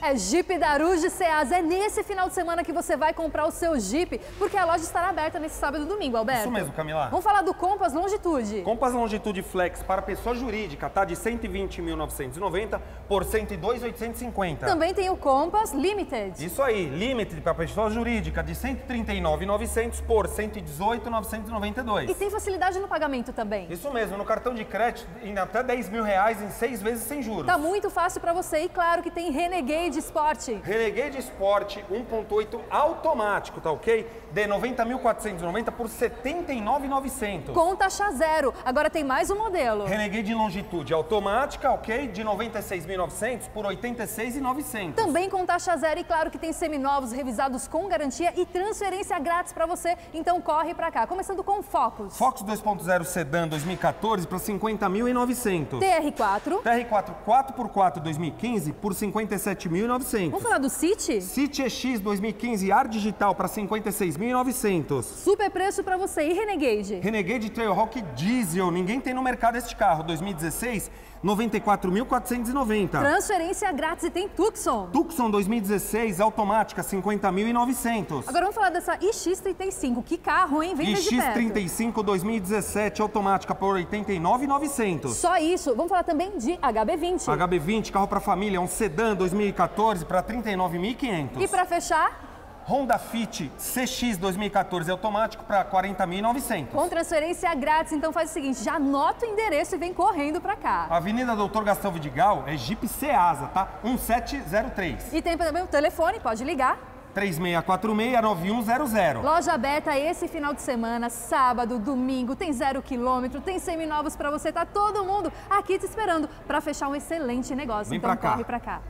É Jeep Daruge Ceasa. É nesse final de semana que você vai comprar o seu Jeep, porque a loja estará aberta nesse sábado e domingo, Alberto. Isso mesmo, Camila. Vamos falar do Compass Longitude. Compass Longitude Flex para pessoa jurídica, tá? De 120.990 por 102.850. Também tem o Compass Limited. Isso aí, Limited para pessoa jurídica, de 139.900 por 118.992. E tem facilidade no pagamento também. Isso mesmo, no cartão de crédito, em até 10 mil reais em seis vezes sem juros. Tá muito fácil para você e claro que tem Renegade Sport. Renegade Sport 1.8 automático, tá ok? De 90.490 por 79.900. Com taxa zero. Agora tem mais um modelo. Renegade Longitude automática, ok? De 96.900 por 86.900. Também com taxa zero e claro que tem seminovos revisados com garantia e transferência grátis para você. Então corre para cá. Começando com Focus. Focus 2.0 Sedan 2014 para 50.900. TR4. TR4 4x4 2015 por 57.900. Vamos falar do City? City EX 2015 Ar Digital para 56.900. Super preço para você. E Renegade? Renegade Trailhawk Diesel, ninguém tem no mercado este carro. 2016, 94.490. Transferência grátis e tem Tucson. Tucson 2016 automática 50.900. Agora vamos falar dessa iX35. Que carro, hein? Vem ver de perto. iX35 2017 automática por 89.900. Só isso. Vamos falar também de HB20. HB20, carro para família, um sedã 2014 para 39.500. E para fechar, Honda Fit CX 2014 automático para 40.900. com transferência grátis. Então faz o seguinte, já anota o endereço e vem correndo para cá. Avenida Doutor Gastão Vidigal é Jeep Ceasa, tá? 1703. E tem também o telefone, pode ligar. 3646-9100. Loja aberta esse final de semana, sábado, domingo, tem zero quilômetro, tem seminovos para você, tá todo mundo aqui te esperando para fechar um excelente negócio. Vem então pra corre para cá.